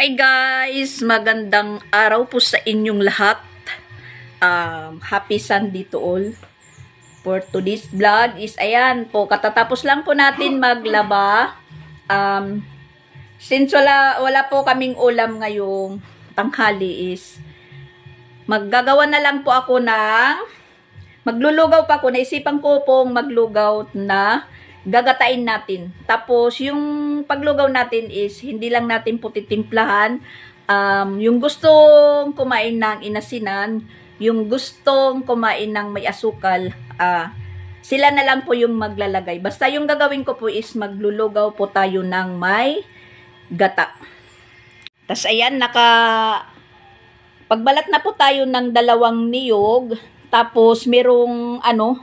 Hi guys! Magandang araw po sa inyong lahat. Um, happy Sunday to all. For today's vlog is, ayan po, katatapos lang po natin maglaba. Um, since wala, wala po kaming ulam ngayong tanghali is, maggagawa na lang po ako ng, maglulugaw pa ako, naisipan ko pong maglugaw na gagatain natin. Tapos, yung paglugaw natin is, hindi lang natin po titimplahan. Um, yung gustong kumain ng inasinan, yung gustong kumain ng may asukal, uh, sila na lang po yung maglalagay. Basta yung gagawin ko po is maglulugaw po tayo ng may gata. Tapos, ayan, naka... Pagbalat na po tayo ng dalawang niyog, tapos merong ano,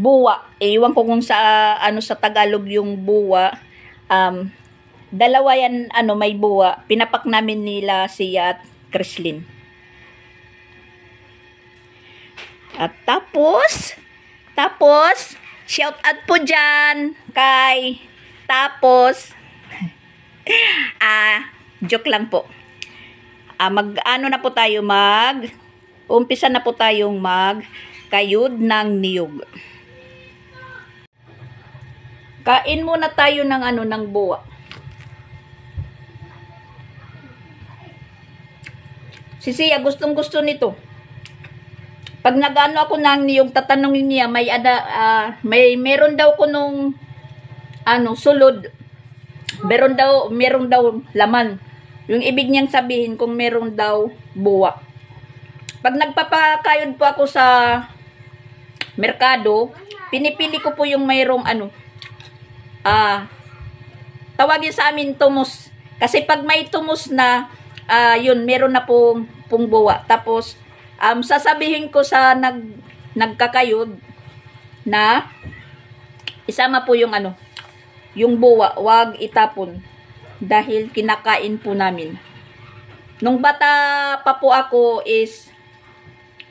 buwa. Iwan ko kung sa ano sa Tagalog yung buwa. Um, dalawa yan ano may buwa. Pinapak namin nila siya at Krislin. At tapos, tapos, shout out po dyan kay, tapos, ah, joke lang po. Ah, mag, ano na po tayo, mag, umpisa na po tayong mag, kayod ng niyog. Kain muna tayo ng ano ng buwa. Si Sia, gustong gusto nito. Pag nagano ako nang yung tatanungin niya, may ada uh, may meron daw ko nung ano sulod. Meron daw meron daw laman. Yung ibig niyang sabihin kung meron daw buwa. Pag nagpapakayod po ako sa merkado, pinipili ko po yung mayroong ano, ah, tawagin sa amin tumus. Kasi pag may tumus na, ah, yun, meron na pong, pong buwa. Tapos, um, sasabihin ko sa nag, nagkakayod na isama po yung ano, yung buwa, wag itapon dahil kinakain po namin. Nung bata pa po ako is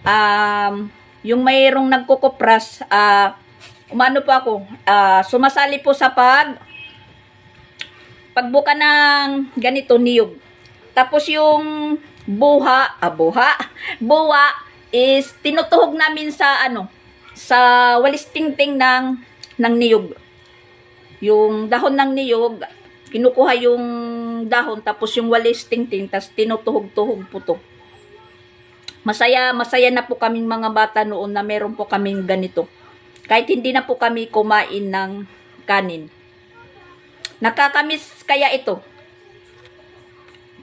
um, yung mayroong nagkukupras, ah, uh, umano po ako, uh, sumasali po sa pag pagbuka ng ganito niyog. Tapos yung buha, ah, buha, buwa is tinutuhog namin sa ano, sa walis tingting ng ng niyog. Yung dahon ng niyog, kinukuha yung dahon tapos yung walis tingting tapos tinutuhog-tuhog po to. Masaya, masaya na po kaming mga bata noon na meron po kaming ganito. Kahit hindi na po kami kumain ng kanin. Nakakamiss kaya ito.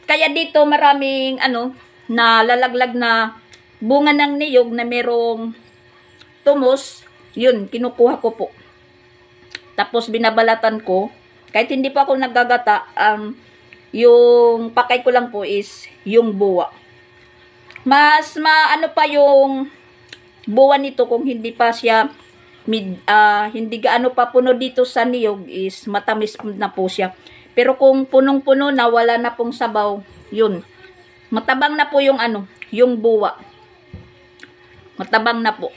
Kaya dito maraming ano, na lalaglag na bunga ng niyog na merong tumos. Yun, kinukuha ko po. Tapos binabalatan ko. Kahit hindi pa ako naggagata, um, yung pakay ko lang po is yung buwa. Mas maano pa yung buwa nito kung hindi pa siya mid, uh, hindi gaano pa puno dito sa niyog is matamis na po siya. Pero kung punong-puno na wala na pong sabaw, yun. Matabang na po yung ano, yung buwa. Matabang na po.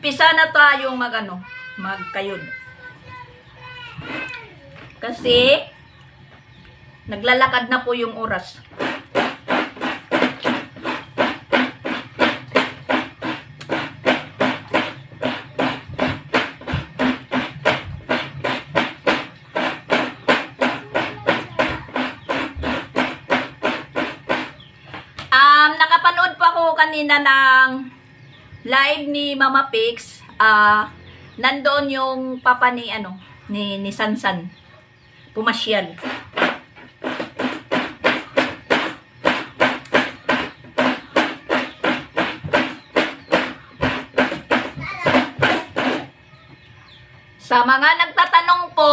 Pisa na tayong mag ano, magkayod. Kasi naglalakad na po yung oras. Kanina ng live ni Mama Pix, ah, uh, nandoon yung papa ni, ano, ni, ni Sansan. Pumasyal. Sa mga nagtatanong po,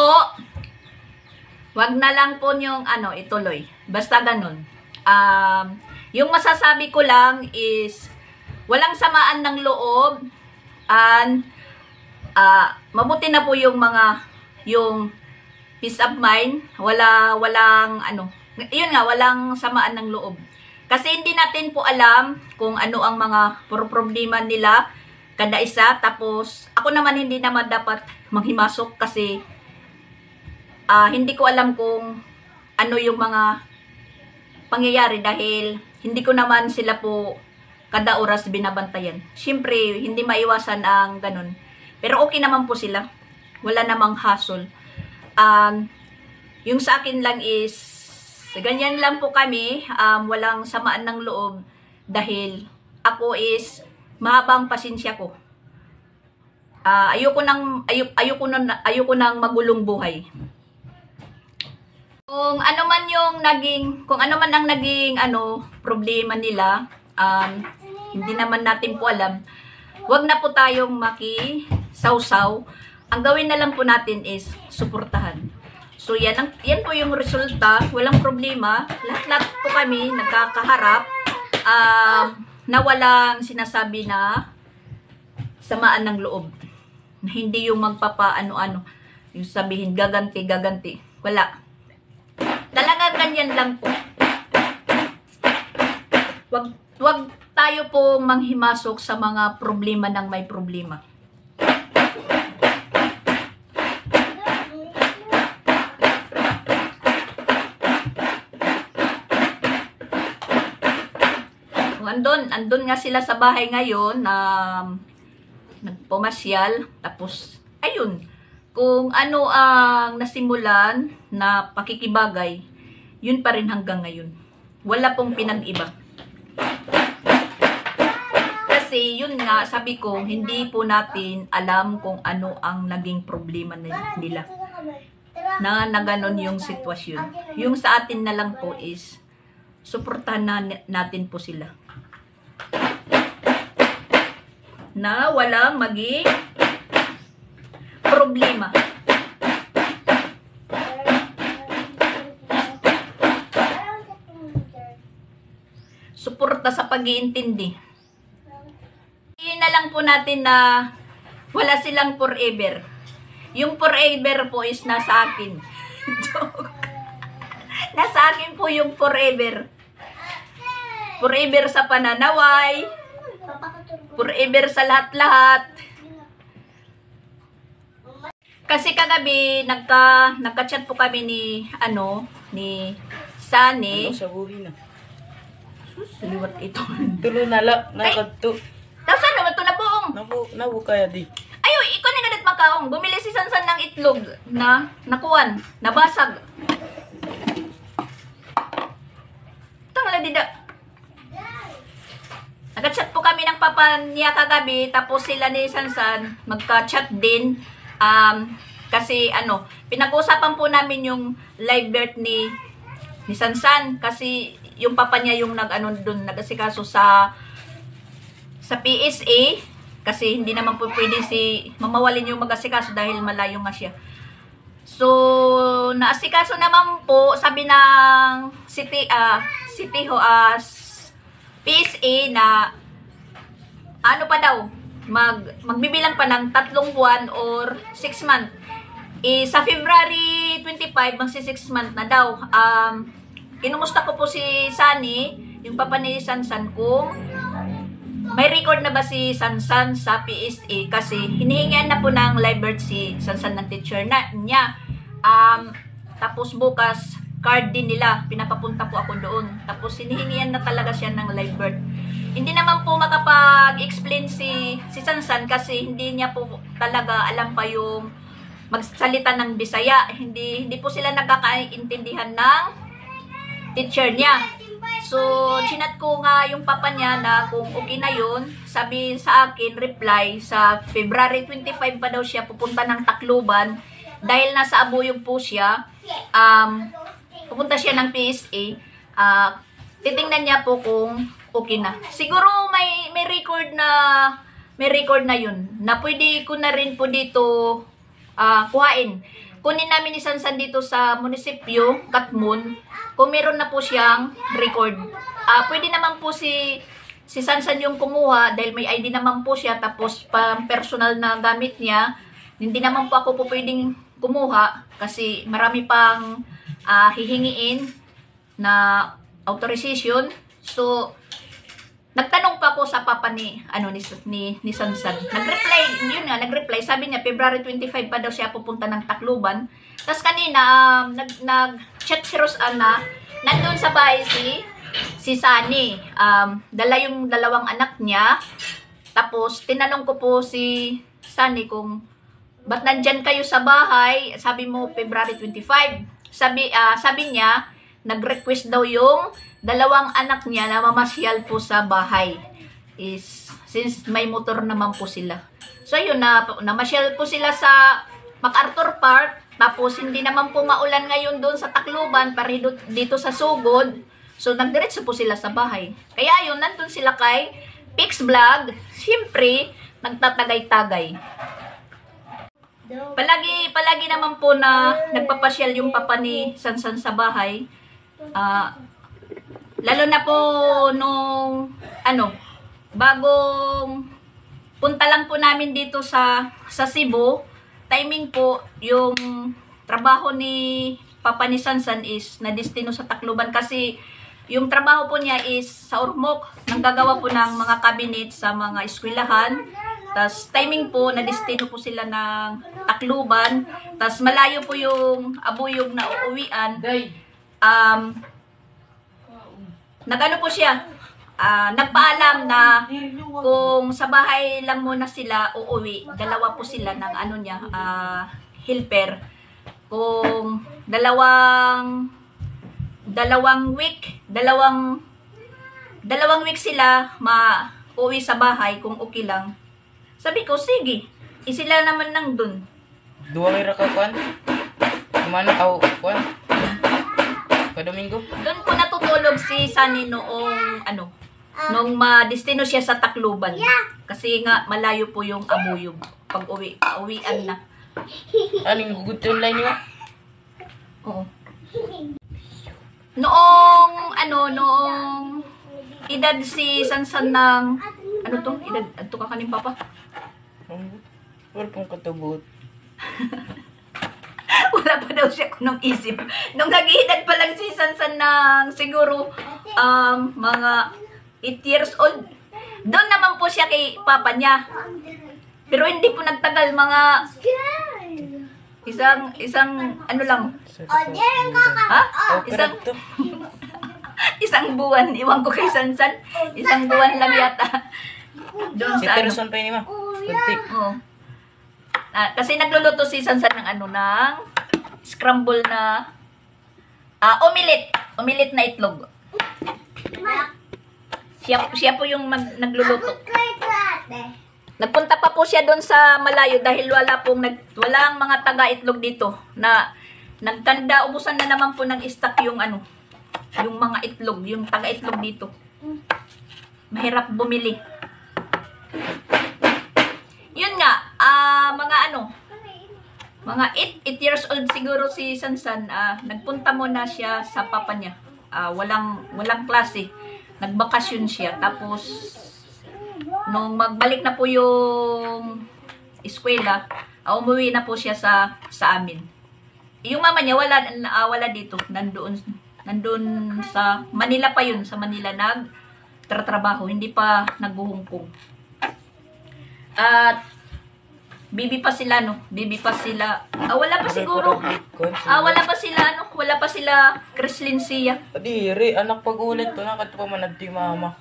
wag na lang po yung ano, ituloy. Basta ganun. Um, yung masasabi ko lang is, walang samaan ng loob, and uh, mabuti na po yung mga, yung peace of mind, wala, walang, ano, yun nga, walang samaan ng loob. Kasi hindi natin po alam kung ano ang mga problema nila, kada isa, tapos, ako naman hindi naman dapat manghimasok kasi, uh, hindi ko alam kung ano yung mga pangyayari dahil hindi ko naman sila po kada oras binabantayan. Siyempre, hindi maiwasan ang ganun. Pero okay naman po sila. Wala namang hassle. Um, yung sa akin lang is, ganyan lang po kami, um, walang samaan ng loob dahil ako is mahabang pasensya ko. Ah, ayoko nang ayoko, ayoko nang ayoko nang magulong buhay. Kung ano man yung naging kung ano man ang naging ano problema nila, um, hindi naman natin po alam. Huwag na po tayong maki sausaw. Ang gawin na lang po natin is suportahan. So yan ang yan po yung resulta, walang problema. Lahat-lahat po kami nagkakaharap um, na walang sinasabi na samaan ng loob. Hindi yung magpapaano-ano, yung sabihin gaganti, gaganti. Wala. Talaga ganyan lang po. Wag, wag tayo po manghimasok sa mga problema ng may problema. Kung andun, andun nga sila sa bahay ngayon na nagpumasyal. Tapos, ayun, kung ano ang nasimulan na pakikibagay, yun pa rin hanggang ngayon. Wala pong pinag-iba. Kasi yun nga, sabi ko, hindi po natin alam kung ano ang naging problema ni- nila. Na, na yung sitwasyon. Yung sa atin na lang po is, suportahan na, natin po sila. Na walang maging problema. Suporta sa pag-iintindi. Lang po natin na wala silang forever. Yung forever po is nasa akin. Joke. nasa akin po yung forever. Forever sa pananaway. Forever sa lahat-lahat. Kasi kagabi nagka nagka-chat po kami ni ano ni Sunny. Ano sa buhi na. Sus, liwat ito. Tulo na la, nakadto. Tapos ano, ito na buong. Nabu, nabu kaya di. Ayo, ikaw na ganit makaong. Bumili si Sansan ng itlog na nakuan, nabasag. Tangala dida. Nag-chat po kami ng papa niya kagabi, tapos sila ni Sansan, magka-chat din. Um, kasi ano, pinag-usapan po namin yung live birth ni ni Sansan kasi yung papa niya yung nag-ano doon, nag-asikaso sa sa PSA kasi hindi naman po pwede si mamawalin yung mag-asikaso dahil malayo nga siya. So, naasikaso naman po, sabi ng city, ah, city ho, as PSA na ano pa daw, mag, magbibilang pa ng tatlong buwan or 6 month. Eh, sa February 25, magsi 6 month na daw. Um, kinumusta ko po si Sunny, yung papa ni Sansan, kung may record na ba si Sansan sa PSA kasi hinihingian na po ng live birth si Sansan ng teacher na, niya. Um, tapos bukas, card din nila. Pinapapunta po ako doon. Tapos hinihingian na talaga siya ng live birth. Hindi naman po makapag-explain si, si Sansan kasi hindi niya po talaga alam pa yung magsalita ng Bisaya. Hindi, hindi po sila nagkakaintindihan ng teacher niya. So, chinat ko nga yung papa niya na kung okay na yun, sabi sa akin, reply, sa February 25 pa daw siya pupunta ng Tacloban dahil nasa Abuyog po siya, um, pupunta siya ng PSA, ah, titingnan niya po kung okay na. Siguro may, may record na, may record na yun, na pwede ko na rin po dito ah, kuhain. Kunin namin ni Sansan dito sa munisipyo, Katmon, kung meron na po siyang record. Ah, pwede naman po si si Sansan yung kumuha dahil may ID naman po siya tapos pang personal na gamit niya. Hindi naman po ako po pwedeng kumuha kasi marami pang ah, hihingiin na authorization. So, Nagtanong pa ako sa papa ni ano ni ni, ni Sansan. Nag-reply, yun nga, nag-reply. Sabi niya February 25 pa daw siya pupunta ng Tacloban. Tapos kanina um, nag nag chat si Rosanna nandun sa bahay si si Sunny. Um, dala yung dalawang anak niya. Tapos, tinanong ko po si Sunny kung ba't nandyan kayo sa bahay? Sabi mo, February 25. Sabi, ah, sabi niya, nag-request daw yung dalawang anak niya na mamasyal po sa bahay. Is, since may motor naman po sila. So, yun, na, namasyal po sila sa MacArthur Park. Tapos, hindi naman po maulan ngayon doon sa Tacloban, pari dito sa Sugod. So, nagdiretso po sila sa bahay. Kaya yun, nandun sila kay Pix Vlog. Siyempre, nagtatagay-tagay. Palagi, palagi naman po na nagpapasyal yung papa ni Sansan sa bahay. Ah, lalo na po nung, ano, bagong punta lang po namin dito sa, sa Cebu, timing po, yung trabaho ni Papa ni Sansan is na destino sa Tacloban kasi yung trabaho po niya is sa Ormoc, nanggagawa po ng mga cabinet sa mga eskwelahan. Tapos timing po, na destino po sila ng Tacloban. Tapos malayo po yung abuyog na uuwian. Um, nagano po siya, ah, nagpaalam na kung sa bahay lang muna sila uuwi, dalawa po sila ng ano niya, ah, helper. Kung dalawang dalawang week, dalawang dalawang week sila ma-uwi sa bahay kung okay lang. Sabi ko, sige. Eh, sila naman nang dun. Dua kira ka kwan. Kumana aw kwan. Kadomingo. Doon po natutulog si Sunny noong ano, nung ma-destino siya sa Tacloban. Kasi nga malayo po yung abuyog pag uwi, uwian na. Aning gugutin lang niyo. Oo. Noong ano, noong edad si Sansan ng ano to? Edad ato ka kaning papa? Wala pong katubot. Wala pa daw siya kunong isip. Nung nag-iedad pa lang si Sansan ng siguro um, mga 8 years old. Doon naman po siya kay papa niya. Pero hindi po nagtagal mga isang isang ano lang. Ha? Oh, Isang isang buwan. Iwan ko kay Sansan. Isang buwan lang yata. Doon Si sa ano. Terson pa ni ma. Kuntik. Oo. Ah, kasi nagluluto si Sansan ng ano, ng scramble na ah, omelet. Omelet na itlog. Siya, siya po yung mag, nagluluto. Nagpunta pa po siya doon sa malayo dahil wala pong nag, walang mga taga-itlog dito na nagtanda, ubusan na naman po ng stock yung ano, yung mga itlog, yung taga-itlog dito. Mahirap bumili. Yun nga, ah mga ano, mga 8, 8 years old siguro si Sansan, ah nagpunta muna siya sa papa niya. Ah, walang walang klase. Nagbakasyon siya tapos nung magbalik na po yung eskwela, ah, umuwi na po siya sa sa amin. Yung mama niya wala ah, wala dito, nandoon nandoon sa Manila pa yun, sa Manila nag hindi pa nagbuhungkong. At bibi pa sila no, bibi pa sila. Ah, wala pa siguro. Ah, wala pa sila ano, wala pa sila Chrislyn Sia. Adiri, anak pag-ulit to na kadto pa manad ti mama.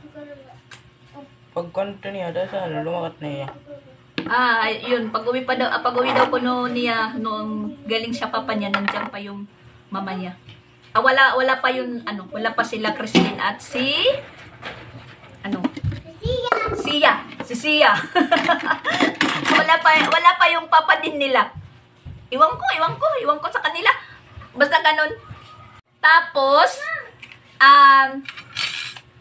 Pag kanto niya, da sa ano, lumakat na iya. Ah, yun, pag-uwi pa daw, ah, pag-uwi daw po no, niya noong galing siya papa niya, nandiyan pa yung mama niya. Ah, wala wala pa yun ano, wala pa sila Chrislyn at si ano? Sia. Si Sia. wala pa wala pa yung papa din nila. Iwan ko, iwan ko, iwan ko sa kanila. Basta ganun. Tapos, um,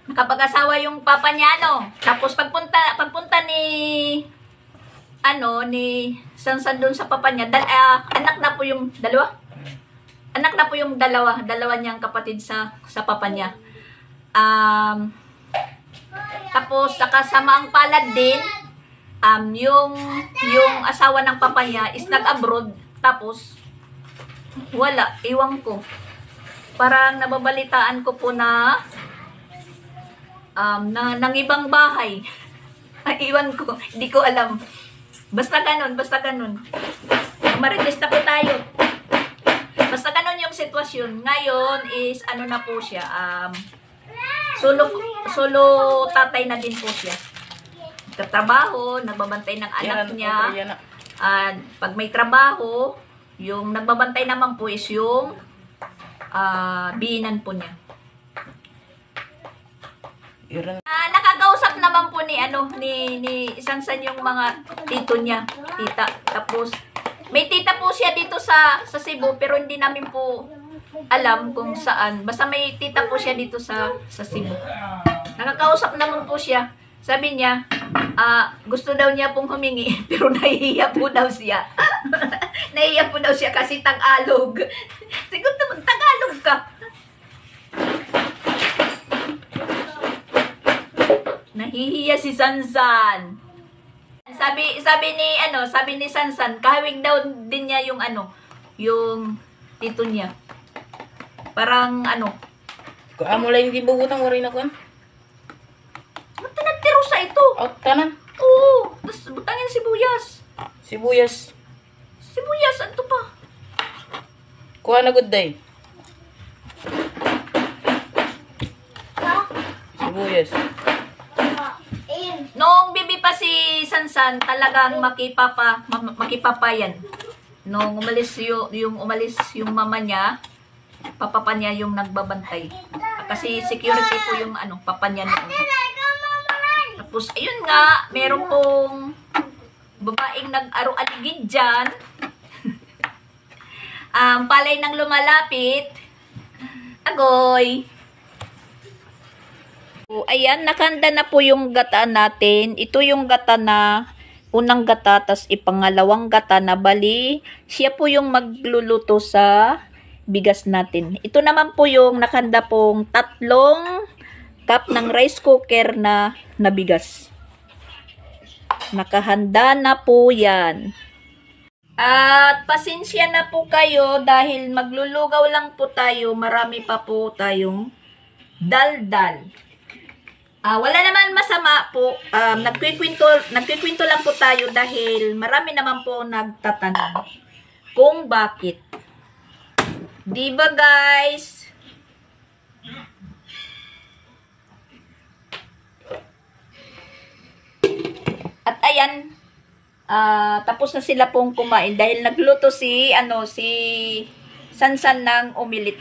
nakapag-asawa yung papa niya, no? Tapos pagpunta, pagpunta ni, ano, ni Sansan doon sa papa niya, dal, ah, anak na po yung dalawa? Anak na po yung dalawa, dalawa niyang kapatid sa, sa papa niya. Um, tapos, sa kasamaang palad din, um, yung, yung asawa ng papa niya is nag-abroad. Tapos, wala, iwan ko. Parang nababalitaan ko po na um, na, ng ibang bahay. Ay, iwan ko, hindi ko alam. Basta ganun, basta ganun. Marites na po tayo. Basta ganun yung sitwasyon. Ngayon is ano na po siya, um, solo, solo tatay na din po siya. Nagtatrabaho, nagbabantay ng anak Yan, niya. At pag may trabaho, yung nagbabantay naman po is yung ah biinan po niya. Ah, nakakausap naman po ni ano ni ni Sansan yung mga tito niya, tita. Tapos may tita po siya dito sa sa Cebu pero hindi namin po alam kung saan. Basta may tita po siya dito sa sa Cebu. Nakakausap naman po siya. Sabi niya, ah, gusto daw niya pong humingi pero nahihiya po daw siya. nahihiya po daw siya kasi Tagalog. Siguro naman Tagalog ka. Nahihiya si Sansan. Sabi sabi ni ano, sabi ni Sansan, kahawig daw din niya yung ano, yung tito niya. Parang ano, Ko amo lang hindi bugutang wari na kuan. ba't nagtiro sa ito? Out tanan. Oo, tapos butangin sibuyas. Sibuyas. Sibuyas, ano pa? Kuha na good day. Sibuyas. Noong bibi pa si Sansan, talagang makipapa, ma- makipapa yan. Noong umalis yung, yung umalis yung mama niya, papa pa niya yung nagbabantay. Kasi security po yung ano, papa niya noon. Tapos, ayun nga, meron pong babaeng nag-aro-aligid dyan. um, palay nang lumalapit. Agoy. So, ayan, nakanda na po yung gata natin. Ito yung gata na unang gata, tas ipangalawang gata na bali. Siya po yung magluluto sa bigas natin. Ito naman po yung nakanda pong tatlong cup ng rice cooker na, na bigas. Nakahanda na po yan. At pasensya na po kayo dahil maglulugaw lang po tayo. Marami pa po tayong daldal. Ah, wala naman masama po. Um, nagkikwento, nagkikwento lang po tayo dahil marami naman po nagtatanong kung bakit. Di ba guys? At ayan, ah, tapos na sila pong kumain dahil nagluto si ano si Sansan ng umilit.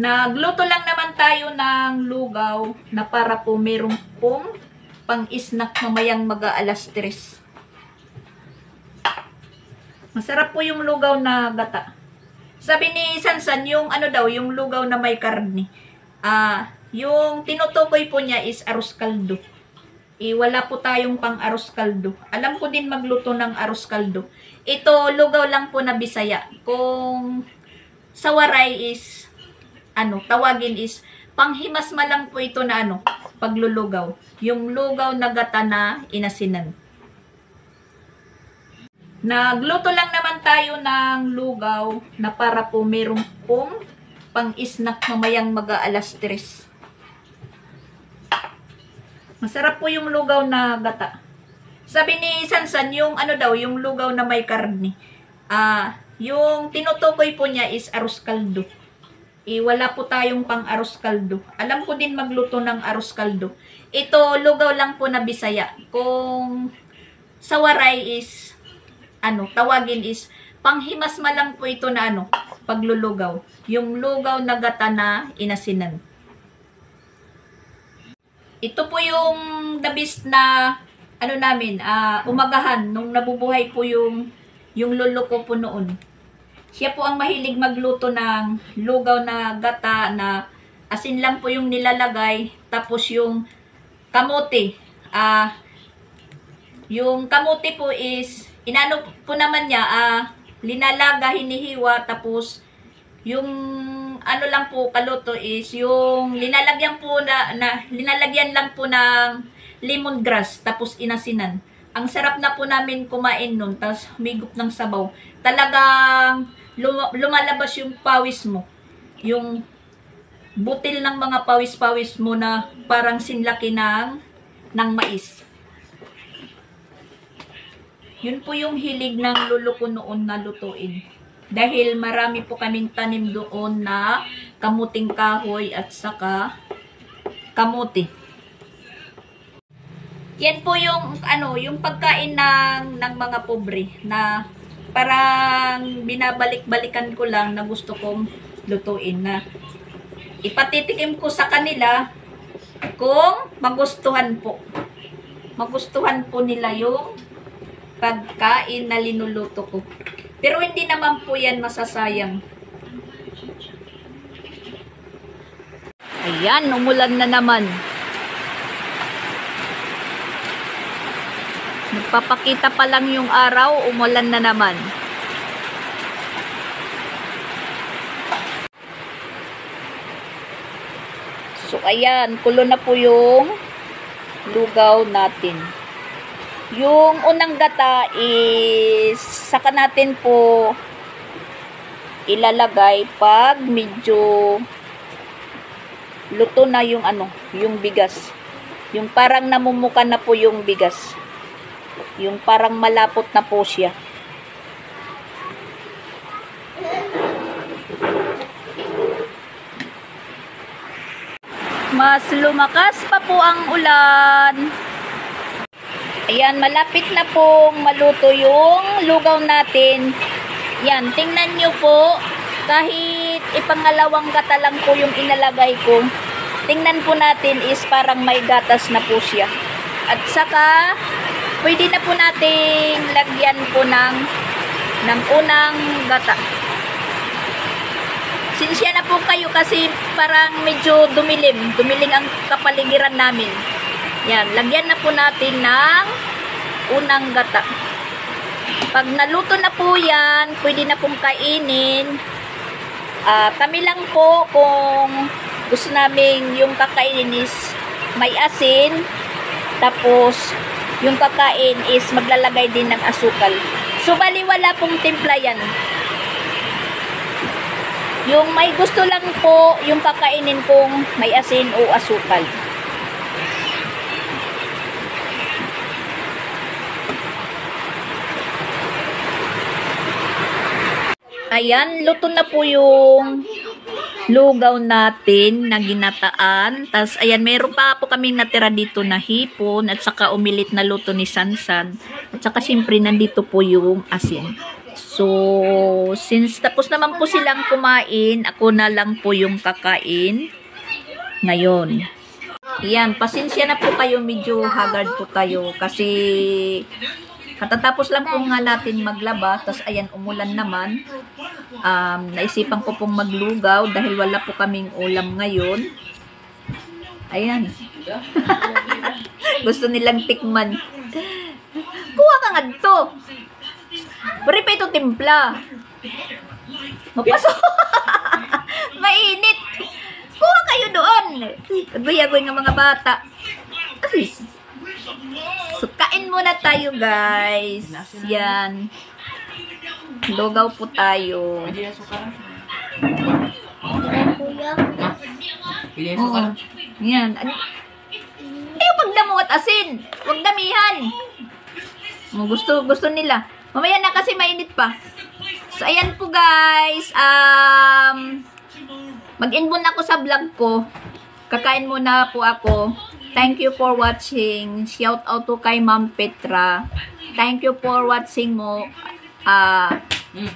Nagluto lang naman tayo ng lugaw na para po merong pong pang-snack mamayang mga alas 3. Masarap po yung lugaw na gata. Sabi ni Sansan, yung ano daw, yung lugaw na may karne. Ah, yung tinutukoy po niya is arroz kaldo. Eh, wala po tayong pang arroz kaldo. Alam ko din magluto ng arroz kaldo. Ito, lugaw lang po na bisaya. Kung sa waray is ano, tawagin is, panghimasma lang po ito na ano, paglulugaw. Yung lugaw na gata na inasinan. Nagluto lang naman tayo ng lugaw na para po merong pong pang-snack mamayang mga alas 3. Masarap po yung lugaw na gata. Sabi ni Sansan, yung ano daw, yung lugaw na may karne. Ah, yung tinutukoy po niya is arroz kaldo. Eh, wala po tayong pang arroz kaldo. Alam ko din magluto ng arroz kaldo. Ito, lugaw lang po na bisaya. Kung sa waray is, ano, tawagin is, panghimasma lang po ito na ano, paglulugaw. Yung lugaw na gata na inasinan. Ito po yung the best na, ano namin, ah, umagahan, nung nabubuhay po yung, yung lolo ko po noon. Siya po ang mahilig magluto ng lugaw na gata na asin lang po yung nilalagay. Tapos yung kamote. Ah, yung kamote po is, inano po naman niya, ah, linalaga, hinihiwa, tapos yung ano lang po kaluto is yung linalagyan po na, na linalagyan lang po ng lemongrass tapos inasinan. Ang sarap na po namin kumain nun, tapos humigop ng sabaw. Talagang lum- lumalabas yung pawis mo. Yung butil ng mga pawis-pawis mo na parang sinlaki ng, ng mais. Yun po yung hilig ng lolo ko noon na lutuin. Dahil marami po kaming tanim doon na kamuting kahoy at saka kamuti. Yan po yung ano, yung pagkain ng ng mga pobre na parang binabalik-balikan ko lang na gusto kong lutuin na ipatitikim ko sa kanila kung magustuhan po. Magustuhan po nila yung pagkain na linuluto ko. Pero hindi naman po yan masasayang. Ayan, umulan na naman. Nagpapakita pa lang yung araw, umulan na naman. So, ayan, kulo na po yung lugaw natin. Yung unang gata is saka natin po ilalagay pag medyo luto na yung ano, yung bigas. Yung parang namumuka na po yung bigas. Yung parang malapot na po siya. Mas lumakas pa po ang ulan. Ayan, malapit na pong maluto yung lugaw natin. Yan, tingnan nyo po. Kahit ipangalawang gata lang po yung inalagay ko. Tingnan po natin is parang may gatas na po siya. At saka, pwede na po nating lagyan po ng, ng unang gata. Sinsya na po kayo kasi parang medyo dumilim. Dumiling ang kapaligiran namin. Yan, lagyan na po natin ng unang gata. Pag naluto na po yan, pwede na pong kainin. Ah, kami lang po kung gusto namin yung kakainin is may asin. Tapos, yung kakain is maglalagay din ng asukal. So, bali wala pong timpla yan. Yung may gusto lang po, yung kakainin kong may asin o asukal. Ayan, luto na po yung lugaw natin na ginataan. Tapos, ayan, meron pa po kaming natira dito na hipon at saka umilit na luto ni Sansan. At saka, syempre, nandito po yung asin. So, since tapos naman po silang kumain, ako na lang po yung kakain ngayon. Ayan, pasensya na po kayo, medyo haggard po tayo kasi katatapos lang po nga natin maglaba, tapos ayan, umulan naman. Um, naisipan ko pong maglugaw dahil wala po kaming ulam ngayon. Ayan. Gusto nilang tikman. Kuha ka nga to. Pari pa ito timpla. Mapasok. Mainit. Kuha kayo doon. Agoy-agoy ng mga bata. Ay, So, kain muna tayo, guys. Yan. Lugaw po tayo. Oo. Yan. Ano- Ayaw pagdamo at asin. Huwag damihan. Oh, Gusto, gusto nila. Mamaya na kasi mainit pa. So, ayan po guys. Um, mag-in muna ako sa vlog ko. Kakain muna po ako. Thank you for watching. Shout out to kay Ma'am Petra. Thank you for watching mo. Mm.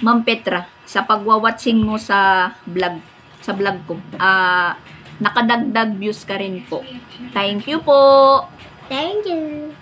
Ma'am Petra, sa pagwa-watching mo sa vlog, sa vlog ko. Ah, nakadagdag views ka rin po. Thank you po. Thank you.